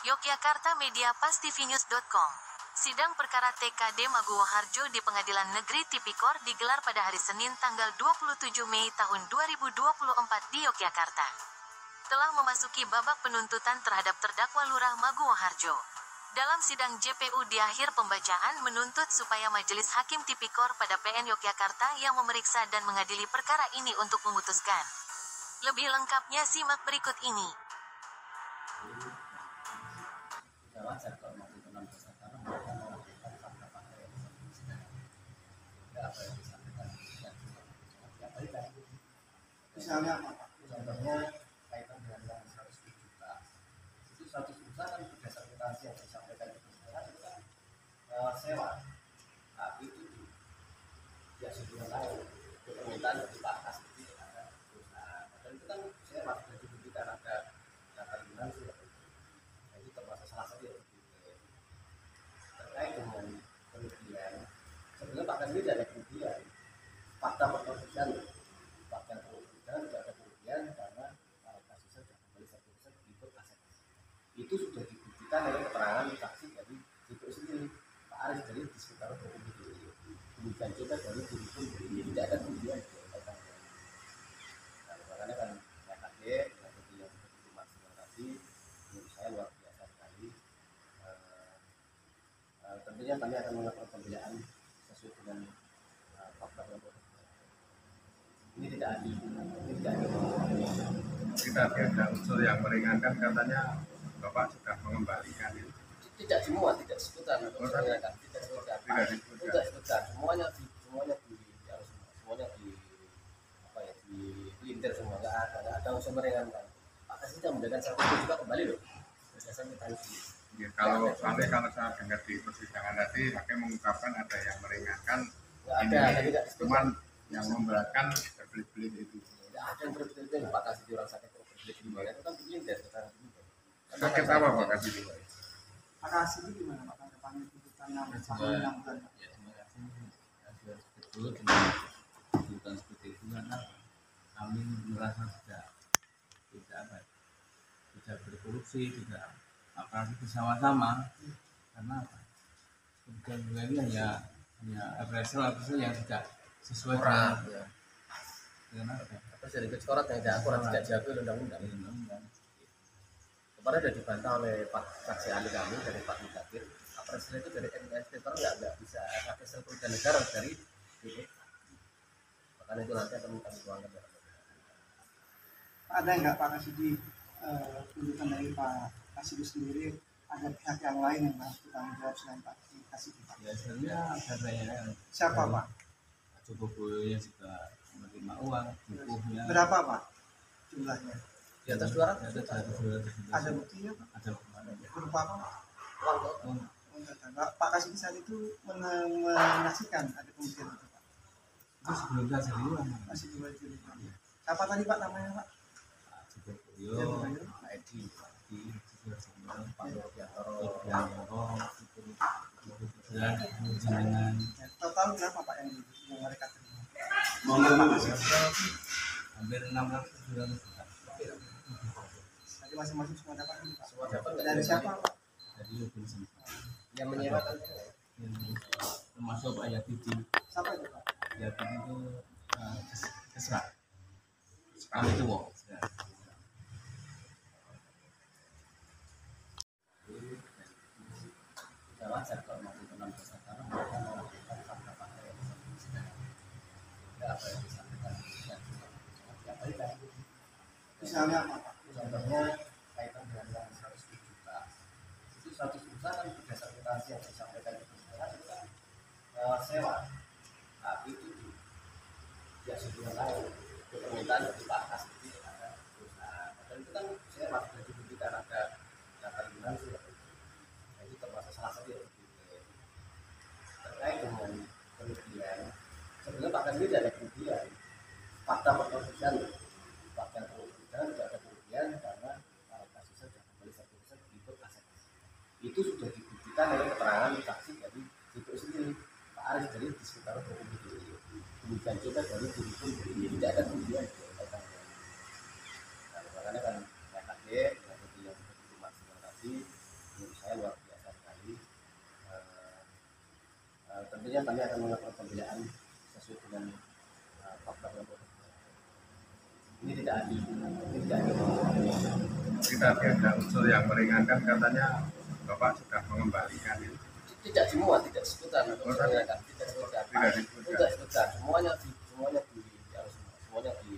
Yogyakarta Media Pastivinews.com Sidang perkara TKD Maguwo Harjo di Pengadilan Negeri Tipikor digelar pada hari Senin tanggal 27 Mei tahun 2024 di Yogyakarta. Telah memasuki babak penuntutan terhadap terdakwa Lurah Maguwo Harjo. Dalam sidang JPU di akhir pembacaan menuntut supaya Majelis Hakim Tipikor pada PN Yogyakarta yang memeriksa dan mengadili perkara ini untuk memutuskan. Lebih lengkapnya simak berikut ini. Misalnya apa Pak? contohnya kaitan dengan yang 100 juta. Itu 100 juta kan berdasar kwitansi yang disampaikan itu kan eh, sewa. Tapi itu ya sebulan lalu permintaan dari Pak Kasdi kepada perusahaan dan itu kan sewa sudah dibuktikan ada data finansial Nah, itu termasuk salah satu yang terkait dengan kerugian. Sebenarnya Pak Kasdi tidak ada kerugian. Fakta kerugian tidak ada kerugian karena para kasusnya sudah kembali satu persen ikut aset itu sudah dibuktikan oleh keterangan saksi dari itu sendiri. Pak Aris dari di sekitar hukum itu demikian juga dari hukum jadi tidak ada dengan nah, makanya kan saya kaget itu yang seperti Mas tadi menurut saya luar biasa sekali. Eh, eh, tentunya kami akan melakukan pembelaan sesuai dengan eh, fakta ada. ini tidak adil. Ini tidak adil. Kita ada unsur yang meringankan katanya Bapak sudah mengembalikan itu. tidak semua tidak sebutan atau Oh, tidak. sebutan. Tidak disebutkan. tidak sebutan. Semuanya di semuanya di ya, semuanya di apa ya di lintir semua. Nggak ada nggak ada unsur meringankan Pak Kasih tidak memberikan satu juga kembali loh. Berdasarkan kwitansi Ya, kalau sampai kalau saya dengar di persidangan tadi hakim mengungkapkan ada yang meringankan ada ini. tadi tidak cuman yang memberatkan berbelit-belit itu. Tidak ada yang berbeda Pak Kasih orang sakit gimana itu kan di lintir sekarang sakit apa Pak kasih dulu Pak Kasih itu gimana Pak? Tanggapannya tuntutan enam tahun enam bulan ya terima kasih sudah betul dengan tuntutan seperti itu karena kami merasa tidak tidak apa tidak berkorupsi tidak apa bersama-sama. Karena apa? Kemudian ini hanya hanya appraisal appraisal yang tidak sesuai dengan ya. dengan apa? Apa dari coret yang tidak akurat tidak diakui undang-undang kemarin sudah dibantah oleh Pak saksi ahli kami dari Pak Mutakhir appraisal itu dari MSP karena nggak nggak bisa appraisal kerugian negara dari BPK makanya itu nanti akan kami tuangkan ada nggak Pak Kasih di eh, tuntutan dari Pak Kasih itu sendiri ada pihak yang lain yang harus bertanggung jawab selain Pak Kasih Pak? ya sebenarnya katanya yang Siapa Pak? cukup boleh juga menerima uang bukunya Berapa Pak jumlahnya? Di atas 200 ada satu dua ratus Ada buktinya Pak? ada ya Berupa apa Pak? uang. Pak Pak Kasih saat itu men- menyaksikan ada pembuktian itu Pak. itu sebelum jadi uang Masih di itu Pak. Siapa tadi Pak namanya Pak? Pak Boyo Pak Edi Pak Di juga sebenarnya Pak dan jenengan Ya, Total berapa Pak yang, mereka terima? hampir enam ratus juta Jadi masing-masing semua dapat semua Dari siapa dari yang menyewakan yang termasuk Pak Siapa itu Pak? Itu uh, kesra wong sudah wajar kalau mau enam belas karena mereka melakukan fakta-fakta yang disampaikan ya apa yang disampaikan dan ya berikan Misalnya apa Contohnya kaitan dengan yang 100 juta. Itu 100 juta kan berdasar kwitansi yang disampaikan di persidangan itu kan eh, sewa. Tapi itu ya sebulan lalu permintaan dari Pak pendidikan kita dari pun jadi tidak ada kemudian. Nah, makanya kan PKD metode yang seperti itu tadi menurut saya luar biasa sekali. Uh, uh, tentunya kami akan melakukan pembinaan sesuai dengan uh, fakta yang ini tidak adil ini tidak adil. Kita ada unsur yang meringankan katanya bapak sudah mengembalikan itu. Tidak semua, tidak sebutan untuk Oh, tidak sebutan. Tidak disebutkan. Tidak sebutan, semuanya di semuanya di harus semuanya di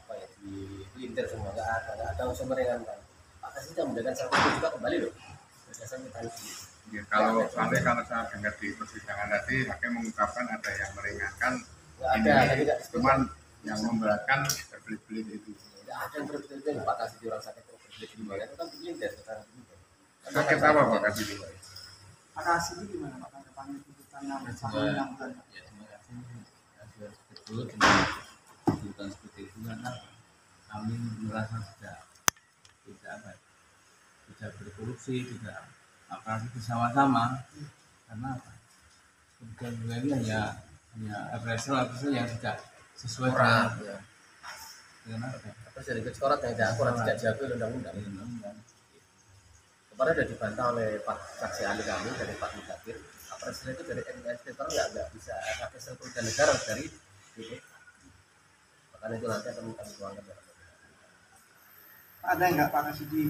apa ya di pelintir semua, nggak ada, nggak ada unsur meringankan. Pak Kasih tidak memberikan satu juga kembali loh. Berdasarkan kita sendiri. Ya, kalau soalnya kalau saya dengar di persidangan tadi hakim mengungkapkan ada yang meringankan Nggak ini ada, tidak disebutkan. cuman yang memberatkan berbelit-belit itu. Tidak ada yang berbeda Pak Kasih orang sakit gimana itu kan pelintir sekarang. Sakit apa Pak kasih dulu? Pak Kasih ini gimana Pak tanggapannya tuntutan enam tahun enam bulan? ya terima kasih hasil betul dengan tuntutan seperti itu karena kami merasa tidak tidak apa tidak berkorupsi tidak apalagi bersama-sama karena apa kemudian juga ini hanya hanya appraisal appraisal yang tidak sesuai dengan ya. dengan apa ya, Apa sih ikut korat yang tidak akurat tidak diakui oleh undang-undang. Kemarin sudah dibantah oleh Pak saksi ahli kami dari Pak Mudakir. Apresiasi itu dari MNS Paper nggak nggak bisa apresiasi kerugian negara dari BPK. Makanya itu nanti akan kami tuangkan Ada nggak Pak Kasih di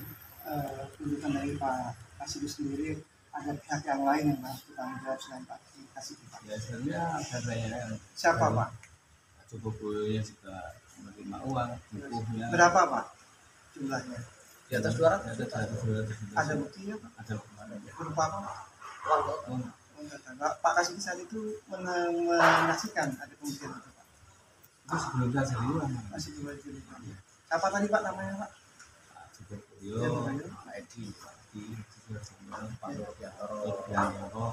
eh, tuntutan dari Pak Kasih itu sendiri ada pihak yang lain yang harus bertanggung jawab selain Pak Kasih Pak? ya sebenarnya katanya Siapa Pak? cukup boleh juga menerima uang bukunya Berapa Pak jumlahnya? Di atas 200 ada satu dua ratus juta. Ada buktinya Pak? ada Berupa apa Pak? uang. Pak Pak Kasih di saat itu men- menyaksikan ada pembuktian itu Pak. itu sebelum saya uang Masih juli Pak. Siapa tadi Pak namanya Pak? Pak Suboyo Pak Edi Pak Edi Pak Wiratoro. Wiranto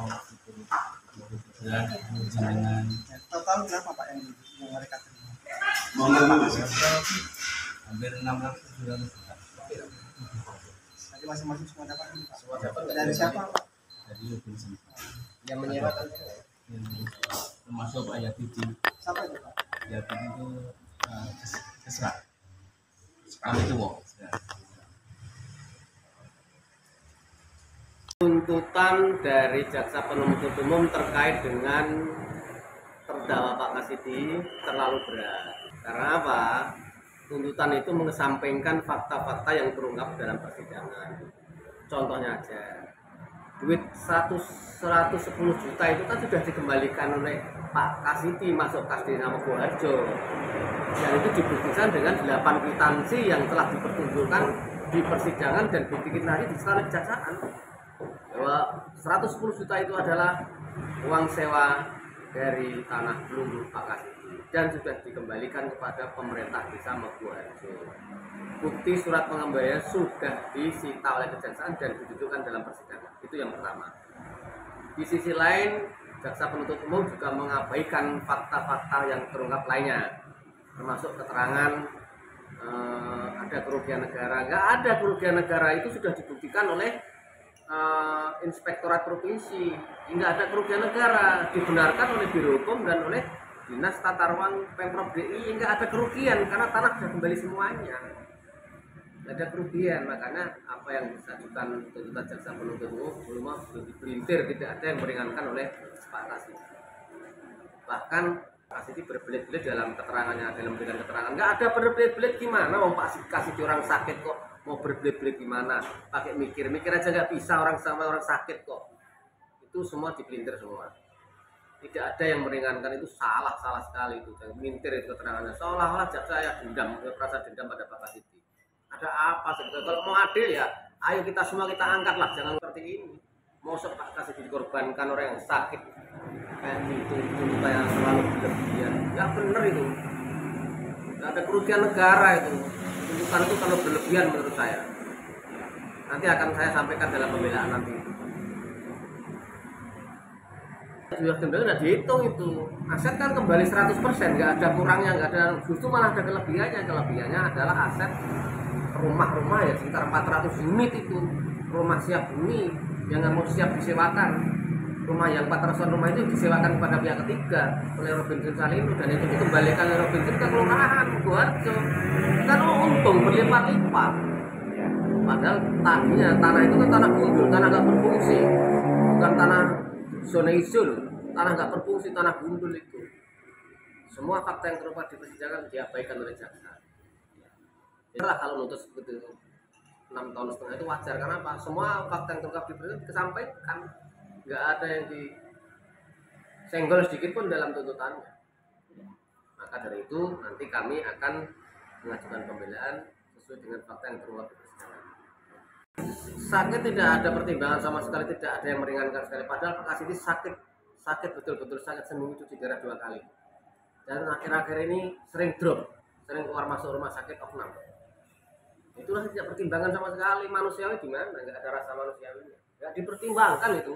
dan jenengan Ya, total berapa Pak yang, mereka terima? hampir enam ratus sembilan ratus Tadi masing-masing semua dapat ini Pak. Semua dapat? Dari siapa Robinson Yang menyewakan yang termasuk Pak Yatidi Siapa itu Pak? Yatidi itu eh, kes- kesrak kami itu wong tuntutan dari jaksa penuntut umum terkait dengan terdakwa Pak Kasidi terlalu berat. Karena apa? Tuntutan itu mengesampingkan fakta-fakta yang terungkap dalam persidangan. Contohnya aja, duit 100, 110 juta itu kan sudah dikembalikan oleh Pak Kasidi masuk kas di nama Harjo. Dan itu dibuktikan dengan 8 kwitansi yang telah dipertunjukkan di persidangan dan bukti kwitansi di setelah kejaksaan bahwa 110 juta itu adalah uang sewa dari tanah peluru Pak Kasidi dan sudah dikembalikan kepada pemerintah desa Meguharjo. Bukti surat pengembalian sudah disita oleh kejaksaan dan ditunjukkan dalam persidangan. Itu yang pertama. Di sisi lain, jaksa penuntut umum juga mengabaikan fakta-fakta yang terungkap lainnya, termasuk keterangan eh, ada kerugian negara. Nggak ada kerugian negara itu sudah dibuktikan oleh eh, inspektorat provinsi hingga ada kerugian negara dibenarkan oleh biro hukum dan oleh dinas tata ruang pemprov DI hingga ada kerugian karena tanah sudah kembali semuanya. Nggak ada kerugian makanya apa yang disajukan tuntutan jaksa penuntut umum belum dipelintir tidak ada yang meringankan oleh Pak Kasih bahkan Kasih berbelit-belit dalam keterangannya dalam memberikan keterangan. Nggak ada berbelit-belit gimana mau Pak kasih orang sakit kok? Mau berbelit-belit gimana? Pakai mikir mikir aja nggak bisa orang sama orang sakit kok. Itu semua dipelintir semua tidak ada yang meringankan itu. Salah salah sekali itu. Jangan mintir itu keterangannya. Seolah-olah jaksa ya dendam merasa dendam pada Pak Kasiti ada apa sebetulnya kalau mau adil ya ayo kita semua kita angkat lah jangan seperti ini. Mau sepak kasih dikorbankan orang yang sakit. Kayak itu kayak selalu berlebihan. Nggak bener itu. Nggak ada kerugian negara itu. Tuntutan itu kalau berlebihan menurut saya. Nanti akan saya sampaikan dalam pembelaan nanti sudah kembali udah dihitung itu. Aset kan kembali 100% nggak ada kurangnya nggak ada justru malah ada kelebihannya. Kelebihannya adalah aset rumah-rumah ya sekitar 400 unit itu. Rumah siap huni yang mau siap disewakan. Rumah yang 400 rumah itu disewakan kepada pihak ketiga oleh Robinson Salino dan itu dikembalikan oleh Robinson ke kelurahan Buarjo kan untung berlipat-lipat. Padahal tadinya tanah itu kan tanah gundul tanah nggak berfungsi. Bukan tanah zona hijau. Tanah nggak berfungsi tanah gundul itu. Semua fakta yang terungkap di persidangan diabaikan oleh jaksa. Itulah kalau nuntut seperti itu. Enam tahun setengah itu wajar. Karena apa? Semua fakta yang terungkap di persidangan disampaikan nggak ada yang di senggol sedikit pun dalam tuntutannya. Maka dari itu nanti kami akan mengajukan pembelaan sesuai dengan fakta yang terungkap di persidangan. Sakit tidak ada pertimbangan sama sekali tidak ada yang meringankan sekali. Padahal Pak Kasidi sakit sakit betul-betul sakit. Seminggu itu digarap dua kali. Dan akhir-akhir ini sering drop. Sering keluar masuk rumah sakit oknam itulah tidak pertimbangan sama sekali. Manusiawi gimana nggak ada rasa manusiawi nggak dipertimbangkan itu